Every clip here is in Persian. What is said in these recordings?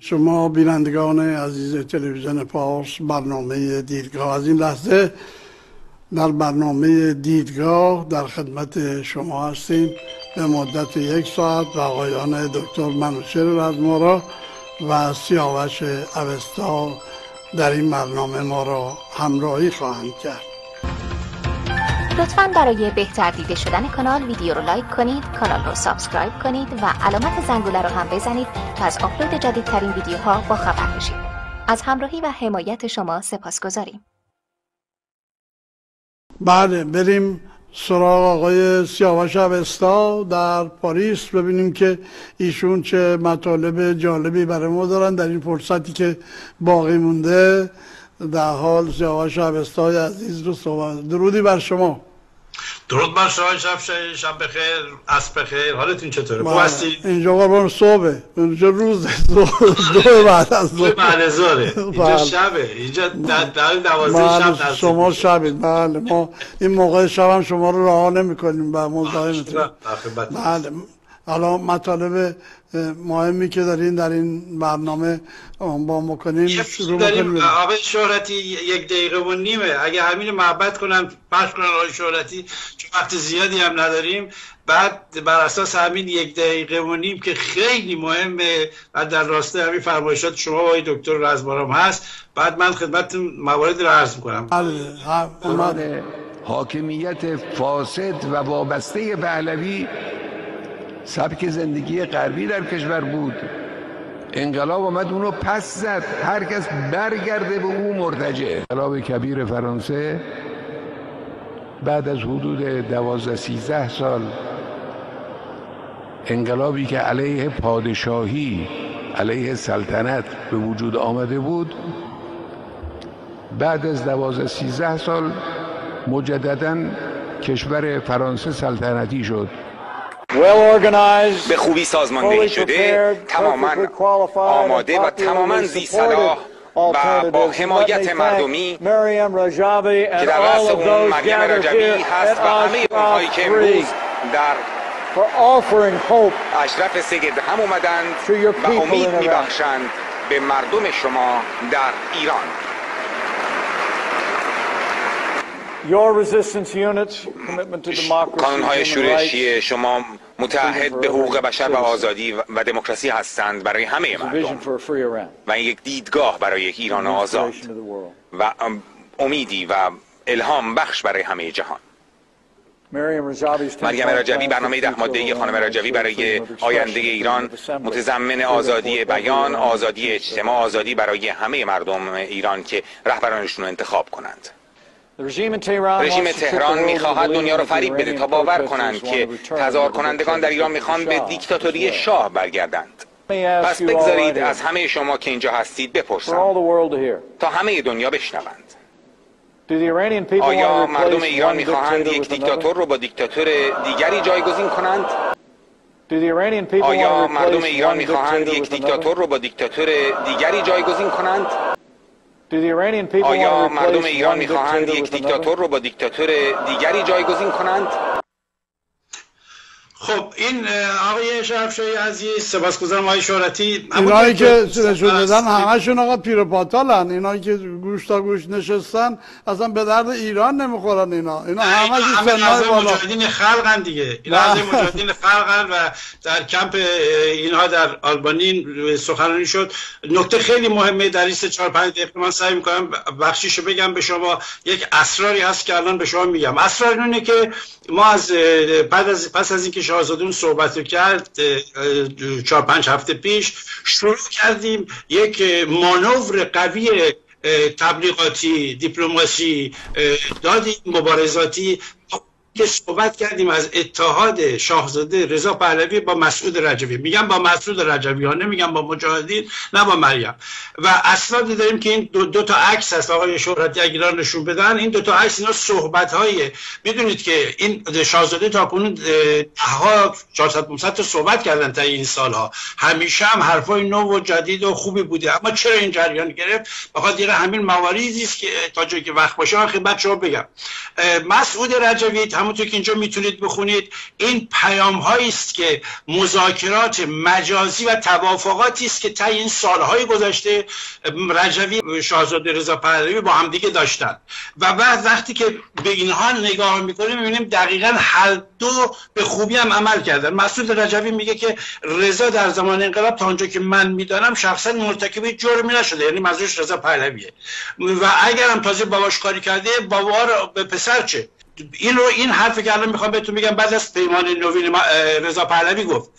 شما بینندگان عزیز تلویزیون پارس برنامه دیدگاه. از این لحظه در برنامه دیدگاه در خدمت شما هستیم. به مدت یک ساعت و آقایان دکتر منوچر رزمارا و سیاوش اوستا در این برنامه ما را همراهی خواهند کرد. لطفا برای بهتر دیده شدن کانال ویدیو رو لایک کنید کانال رو subscribe کنید و علامت زنگوله رو هم بزنید تا از آپلود جدیدترین ویدیوها با خبر بشید. از همراهی و حمایت شما سپاس گذاریم بله بریم سراغ آقای سیاوش اوستا در پاریس. ببینیم که ایشون چه مطالب جالبی برای ما دارن در این فرصتی که باقی مونده. در حال سیاوش اوستای عزیز رو صحبت درودی بر شما. درود بر شما شب شب بخیر عصر بخیر. حالتون چطوره؟ خوب بله. هستی؟ اینجا قربان صبح اینجا روز دو بعد از ظهر. بعد زاره اینجا بله. شبه. اینجا در در دوازده بله شب در شما شبید. بله. ما این موقع شب هم شما رو رها نمی کنیم و مزاحمتون بله. حالا مطالب مهمی که دارین در این برنامه با ما کنیم یه شروع داریم بکنیم آقای شهرتی یک دقیقه و نیمه. اگه همین محبت کنن پخش کنن آقای شهرتی چون وقت زیادی هم نداریم. بعد بر اساس همین یک دقیقه و نیم که خیلی مهمه و در راستای همین فرمایشات شما و آقای دکتر رزمارام هست. بعد من خدمتتون موارد رو عرض می‌کنم. بله. حاکمیت فاسد و وابسته پهلوی سبک زندگی غربی در کشور بود. انقلاب آمد اونو پس زد. هر کس برگرده به او مرتجع. انقلاب کبیر فرانسه بعد از حدود دوازده سیزده سال انقلابی که علیه پادشاهی علیه سلطنت به وجود آمده بود بعد از دوازده سیزده سال مجددا کشور فرانسه سلطنتی شد. به خوبی سازماندهی شده تماما آماده و تماما زی صلاح و با حمایت مردمی که در رأس اون مریم رجبی هست و همه اونهایی که امروز در اشرف سید هم اومدند و امید میبخشند به مردم شما در ایران. کانونهای شورشی شما متعهد به حقوق بشر و آزادی و دموکراسی هستند برای همه مردم. و یک دیدگاه برای یک ایران آزاد. و امیدی و الهام بخش برای همه جهان. مریم رجبی برنامه ده ماده خانم رجبی برای آینده ایران متضمن آزادی بیان، آزادی اجتماع، آزادی برای همه مردم ایران که رهبرانشون رو انتخاب کنند. رژیم تهران می‌خواهد دنیا رو فریب بده تا باور کنند که تظاهر کنندگان در ایران می‌خوان به دیکتاتوری شاه برگردند. پس بگذارید از همه شما که اینجا هستید بپرسم تا همه دنیا بشنوند. آیا مردم ایران می‌خواهند یک دیکتاتور رو با دیکتاتور دیگری جایگزین کنند؟ آیا مردم ایران می‌خواهند یک دیکتاتور رو با دیکتاتور دیگری جایگزین کنند؟ آیا مردم ایران می‌خواهند یک دیکتاتور رو با دیکتاتور دیگری جایگزین کنند؟ خب این آقای شرفشاهی عزیز سپاسگزارم آقای شهرتی. اینایی که نشون دادن همشون آقا پیروپاتالن اینایی که گوش تا گوش نشستن اصلا به درد ایران نمی‌خورن اینا. اینا سنهای اعضای بالا. مجاهدین خلقن دیگه. این اعضای مجاهدین خلقن و در کمپ اینها در آلبانی سخنرانی شد. نکته خیلی مهمه در این سه چهار پنج دقیقه من سعی می‌کنم بخشیشو بگم به شما. یک اسراری هست که الان به شما میگم. اسرار اینه که ما از بعد از پس از اینکه شاهزاده اون صحبت کرد چهار پنج هفته پیش شروع کردیم یک مانور قوی تبلیغاتی دیپلماسی دادیم مبارزاتی که صحبت کردیم از اتحاد شاهزاده رضا پهلوی با مسعود رجبی. میگم با مسعود رجبی ها نمیگم با مجاهدین نه با مریم. و اسنادی داریم که این دو, دو تا عکس هست. آقای شهرتی اگر نشون بدن این دو تا عکس اینا صحبت های می‌دونید که این شاهزاده تا کنون ها 400 500 تا صحبت کردن تا این سالها. همیشه هم حرفای نو و جدید و خوبی بوده. اما چرا این جریان گرفت؟ بخاطر همین مواردی است که تا جایی که وقت باشه خدمت شما بگم. مسعود رجوی تمام همونطور که اینجا می‌تونید بخونید این پیام است که مذاکرات مجازی و توافقاتی است که تا این سالهای گذشته رجوی شاهزاده رضا پهلوی با همدیگه داشتن. و بعد وقتی که به اینها نگاه می‌کنیم می‌بینیم دقیقا هر دو به خوبی هم عمل کردن. مسعود رجوی میگه که رضا در زمان انقلاب تا آنجا که من می‌دانم شخصا مرتکب جرمی نشده یعنی منظورش رضا پهلویه. و اگرم تازه باباش کاری کرده بابا به پسر چه؟ این رو این حرفی که الان می‌خوام بهتون میگم بعد از پیمان نوین رضا پهلوی گفت.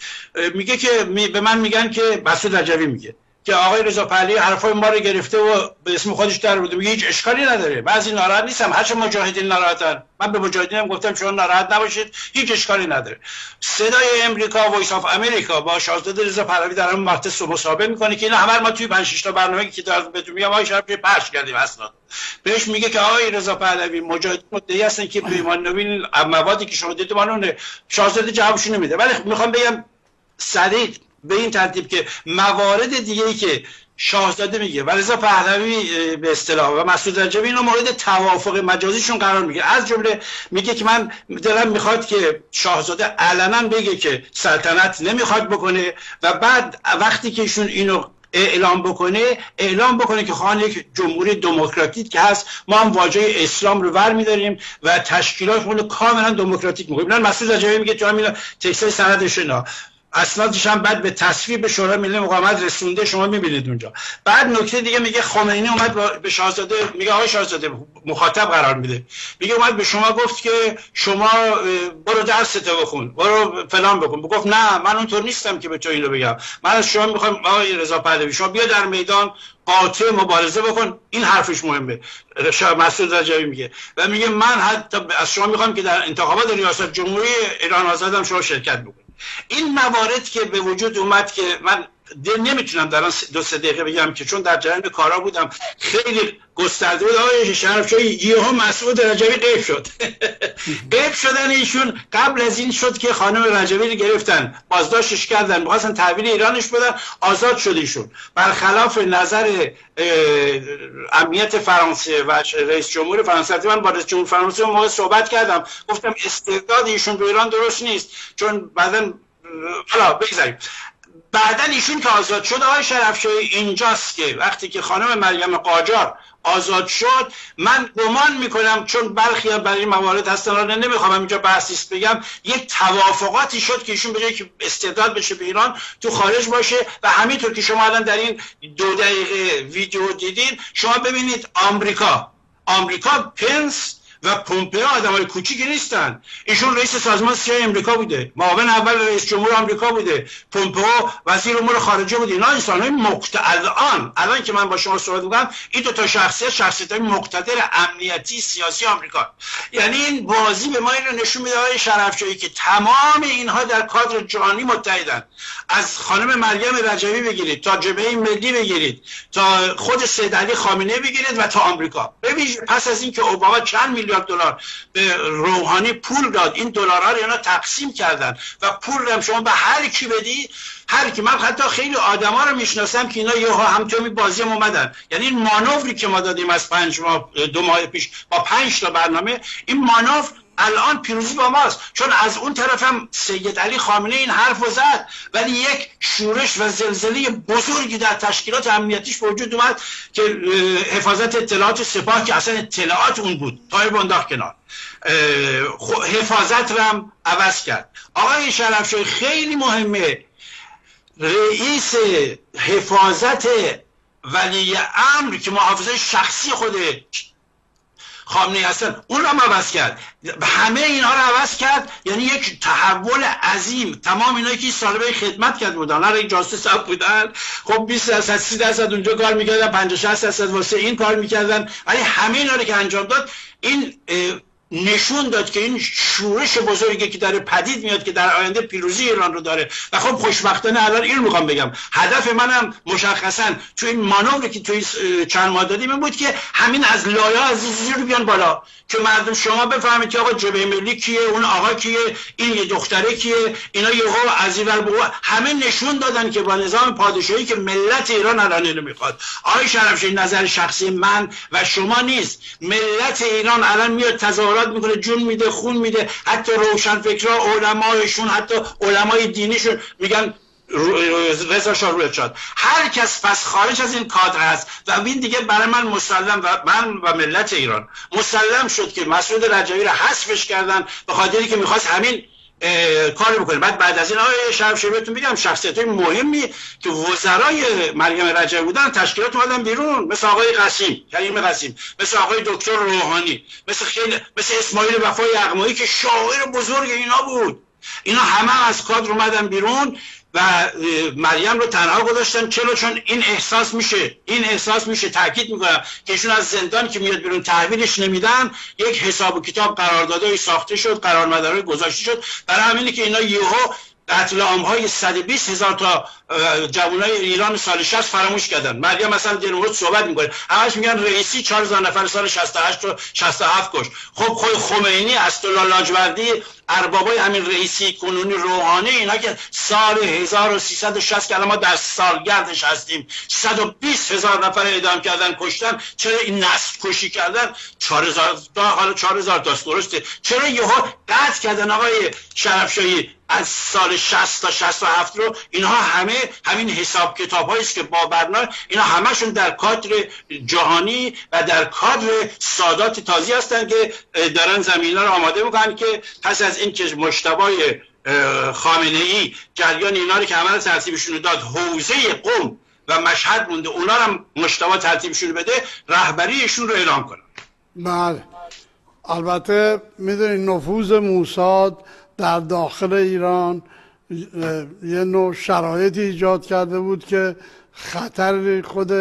میگه که به من میگن که مسعود رجوی میگه. که آقای رضا پهلوی حرفای ما رو گرفته و به اسم خودش در بوده هیچ اشکالی نداره. بعضی ناراحت نیستم. هرچه مجاهدین ناراحتن. من به مجاهدینم گفتم شما ناراحت نباشید. هیچ اشکالی نداره. صدای امریکا Voice of America با شاهزاده رضا پهلوی در اون مرتضی مصاحبه می‌کنه که اینا همه ما توی 5 6 تا برنامه که دارم بهتون میگم آقای شرف پخش کردیم اصلا. بهش میگه که آقای رضا پهلوی مجاهد مدعی هستن که پیمان نوین موادی که شما دیدید اون شاهزاده جوابشون نمیده. ولی می‌خوام بگم سریع به این ترتیب که موارد دیگه ای که شاهزاده میگه و رضا پهلوی به اصطلاح و مسعود رجبی اینو مورد توافق مجازیشون قرار میگه. از جمله میگه که من دلم می‌خواد که شاهزاده علنا بگه که سلطنت نمی‌خواد بکنه و بعد وقتی که ایشون اینو اعلام بکنه اعلام بکنه که خواهان یک جمهوری دموکراتیک که هست ما هم واژه اسلام رو ور میداریم و تشکیلات رو کاملا دموکراتیک می‌کنیم مسعود رجبی میگه تو همین تکسای سندش اینا اسنادش هم بعد به تصویر به شورای ملی مقاومت رسونده شما می‌بینید اونجا. بعد نکته دیگه میگه خمینی اومد به شاهزاده میگه آقای شاهزاده مخاطب قرار میده. میگه اومد به شما گفت که شما برو درس تو بخون برو فلان بکن گفت نه من اونطور نیستم که به تو اینو بگم. من از شما می‌خوام آقای رضا پهلوی شما بیا در میدان قاطع مبارزه بکن. این حرفش مهمه. مسعود رجبی میگه. و میگه من حتی از شما می‌خوام که در انتخابات ریاست جمهوری ایران آزادم شما شرکت بکنید. این موارد که به وجود اومد که من نمی‌تونم در دو سه دقیقه بگم که چون در جریان کارا بودم. خیلی گسترده بود. آقای شرف یه ها مسعود رجبی قیب شد. قیب شدن ایشون قبل از این شد که خانم رجبی رو گرفتن. بازداشتش کردن. می‌خواستن تحویل ایرانش بدن. آزاد شد ایشون. برخلاف نظر امنیت فرانسه و رئیس جمهور فرانسه. من با رئیس جمهور فرانسه موقع صحبت کردم. گفتم استعداد ایشون به ایران درست نیست. چون بعدا حالا بگذاریم. بعدا ایشون که آزاد شد آقای شرفشاهی اینجاست که وقتی که خانم مریم قاجار آزاد شد من گمان می‌کنم چون برخی برای این موارد هستن را نمی‌خوام اینجا بحثیست بگم یک توافقاتی شد که ایشون بجای که استعداد بشه به ایران تو خارج باشه و همینطور که شما الان در این دو دقیقه ویدیو دیدین شما ببینید آمریکا آمریکا پنس و پومپئو های کوچیکی نیستن. ایشون رئیس سازمان سیاه امریکا بوده. معاون اول رئیس جمهور آمریکا بوده. پومپئو وزیر امور خارجه بوده. اینا انسان های الان الان که من با شما صحبت می‌کنم این دو تا شخصیت شخصیت های مقتدر امنیتی سیاسی آمریکا. یعنی این بازی به ما این رو نشون میده های شرفشایی که تمام اینها در کادر جهانی متحدن. از خانم مریم رجبی بگیرید تا جبهه ملی بگیرید تا خود سید علی خامنه بگیرید و تا آمریکا. ببینید پس از اینکه اوباما چند میلیارد دلار به روحانی پول داد. این دلارها رو اینا تقسیم کردن. و پول هم شما به هر کی بدی هر کی. من حتی خیلی آدما رو می‌شناسم که اینا یه هم توی بازی هم اومدن. یعنی این مانوری که ما دادیم از پنج ماه دو ماه پیش با پنج تا برنامه این مانور الان پیروزی با ماست. چون از اون طرف هم سید علی خامنه این حرف زد ولی یک شورش و زلزله بزرگی در تشکیلات امنیتیش وجود اومد که حفاظت اطلاعات سپاه که اصلا اطلاعات اون بود. تای بنداخت کنار. حفاظت رو هم عوض کرد. آقای شرفشای خیلی مهمه. رئیس حفاظت ولی امر که محافظه شخصی خوده خامنه هستن اون رو عوض کرد. همه اینها رو عوض کرد. یعنی یک تحول عظیم. تمام اینا که سالبه خدمت کرد بودن. هر یک جاسوس سب بودن. خب 20 درصد 30 درصد اونجا کار می‌کردن. 50 60 درصد واسه این کار می‌کردن. ولی همه اینا رو که انجام داد این نشون داد که این شورش بزرگی که داره پدید میاد که در آینده پیروزی ایران رو داره. و خب خوشبختانه الان این می‌خوام بگم. هدف منم مشخصا تو این مانوری که توی چند ماه دادیم این بود که همین از لایه از زیر بیان بالا. که مردم شما بفهمید که آقا جبهه ملی کیه اون آقا کیه این یه دختره کیه اینا یهو از این همه نشون دادن که با نظام پادشاهی که ملت ایران الان اینو می‌خواد. آقای شرفش نظر شخصی من و شما نیست. ملت ایران الان میاد تظاهرات تظاهرات می‌کنه جون میده خون میده حتی روشن فکرها علمایشون حتی علمای دینیشون میگن رضا شاه شد هر کس پس خارج از این کادر هست و این دیگه برای من مسلم و من و ملت ایران. مسلم شد که مسعود رجوی رو حذفش کردن به خاطری که می‌خواست همین کار بکنه بعد بعد از این آقای شرف بهتون بگم شخصیت های مهمی که وزرای مریم رجب بودن تشکیلات اومدن بیرون. مثل آقای قسیم کریم قسیم مثل آقای دکتر روحانی. مثل خیلی مثل اسماعیل وفای یغمایی که شاعر بزرگ اینا بود. اینا همه از کادر اومدن بیرون. و مریم رو تنها گذاشتن چرا؟ چون این احساس میشه این احساس میشه تاکید می‌کنم که ایشون از زندان که میاد بیرون تحویلش نمیدن یک حساب و کتاب قراردادهای ساخته شد قرارمدارهای گذاشته شد. برای همینه که اینا یهو قتل های 120 هزار تا جوانای ایران سال 60 فراموش کردن. مریم مثلا در صحبت می‌کنه. همش میگن رئیسی 4000 نفر سال 68 و 67 کش خب خود خمینی اسدالله لاجوردی اربابای همین رئیسی کنونی روحانی اینا که سال 1360 که ما در سالگردش هستیم. 120 هزار نفر اعدام کردن کشتن. چرا این نسل کشی کردن؟ 4000 تا حالا 4000 تا درسته. چرا یهو قطع کردن آقای شرفشاهی از سال 60 تا 67 رو؟ اینها همه همین حساب کتاب است که با برنامه اینا همشون در کادر جهانی و در کادر سادات تازی هستن که دارن زمین رو آماده می‌کنن که پس از این که مشتبای خامنه ای جریان اینا رو که عمل ترتیبشون داد حوزه قوم و مشهد مونده اونا هم مشتبا ترتیبشون بده رهبریشون رو اعلام کنن. بله. البته می‌دونید نفوذ موساد در داخل ایران یه نوع شرایطی ایجاد کرده بود که خطر خود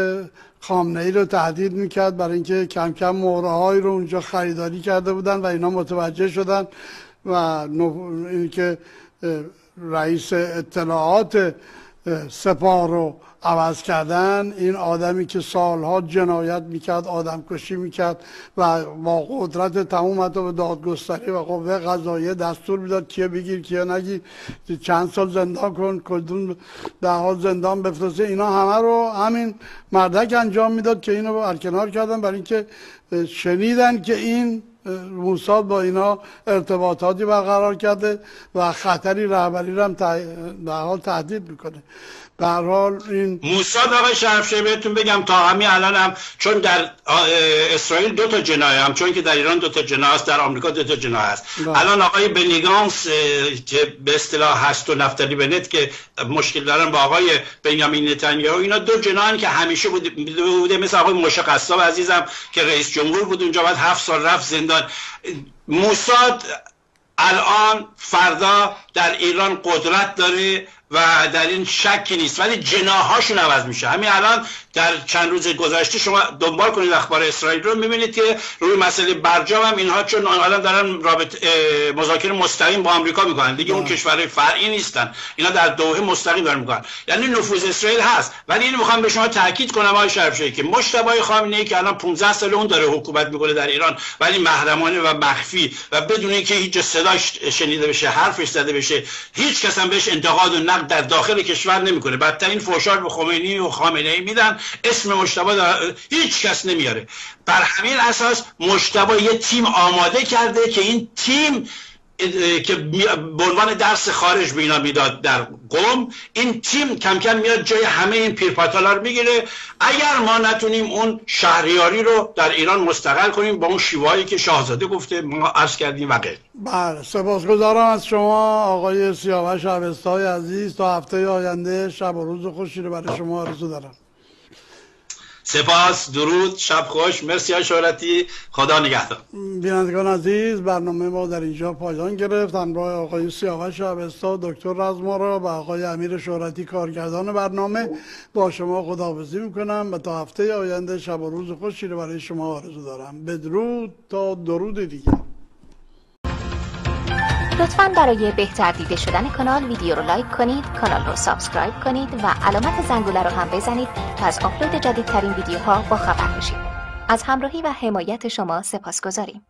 خامنه ای رو تهدید می‌کرد برای اینکه کم کم مهره رو اونجا خریداری کرده بودن و اینا متوجه شدن. و اینکه رئیس اطلاعات سپاه رو عوض کردن. این آدمی که سالها جنایت می‌کرد آدم کشی می‌کرد و با قدرت تموم حتی به دادگستری و قوه قضاییه دستور می‌داد کیه بگیر کیه نگیر. چند سال زندان کن کدوم ده حال زندان بفرسته. اینا همه رو همین مردک انجام می‌داد که اینو برکنار کردن. برای اینکه شنیدن که این موساد با اینا ارتباطاتی برقرار کرده و خطری رهبری رو هم در حال تهدید می‌کنه. به حال این موساد آقای شرفشه بهتون بگم تا همین الان هم چون در اسرائیل دو تا جنایه هم چون که در ایران دو تا جنایه است در آمریکا دو تا جنایه است بله. الان آقای بنیگانس که به اصطلاح هست و نفتالی بنت که مشکل دارن با آقای بنیامین نتانیاهو اینا دو جنایه که همیشه بوده, بوده مثل آقای موشه قصاب عزیزم که رئیس جمهور بود اونجا بعد هفت سال رفت زندان موساد الان فردا در ایران قدرت داره و در این شکی نیست. ولی جناهاشون عوض میشه. همین الان در چند روز گذشته شما دنبال کنید اخبار اسرائیل رو می‌بینید که روی مسئله برجام هم اینها چون الان دارن رابط مذاکره مستقیم با آمریکا می‌کنن. دیگه اون کشورهای فرعی نیستن. اینا در دوحه مستقیم دارن می‌کنن. یعنی نفوذ اسرائیل هست. ولی اینو می‌خوام به شما تاکید کنم آقای شریف که مشتبه خامنه ای که الان 15 سال اون داره حکومت می‌کنه در ایران ولی محرمانه و مخفی و بدون اینکه هیچ صداش شنیده بشه حرفش زده بشه هیچ کس هم بهش انتقاد و نقد در داخل کشور نمی‌کنه. بدترین فوشار به خمینی و خامنه ای میدن. اسم مشتبه هیچ کس نمیاره. بر همین اساس مشتبه یه تیم آماده کرده که این تیم که به عنوان درس خارج به اینا می‌داد در قوم این تیم کم کم میاد جای همه این پیرپاتالا رو می‌گیره. اگر ما نتونیم اون شهریاری رو در ایران مستقل کنیم با اون شیوایی که شاهزاده گفته ما عرض کردیم و غیر بله سپاسگزارم از شما آقای سیاوش عوستای عزیز. تا هفته آینده شب و روز خوشی رو برای شما آرزو دارم. سپاس درود شب خوش مرسی شهرتی. خدا نگهدار. بینندگان عزیز برنامه ما در اینجا پایان گرفت. همراه آقای سیاوش عبستا دکتر رزمارا و آقای امیر شهرتی کارگردان برنامه با شما خداحافظی می‌کنم و تا هفته آینده شب و روز خوشی رو برای شما آرزو دارم. بدرود تا درود دیگه لطفا برای بهتر دیده شدن کانال ویدیو رو لایک کنید کانال رو subscribe کنید و علامت زنگوله رو هم بزنید تا از آپلود جدیدترین ویدیوها با خبر بشید. از همراهی و حمایت شما سپاس گذاریم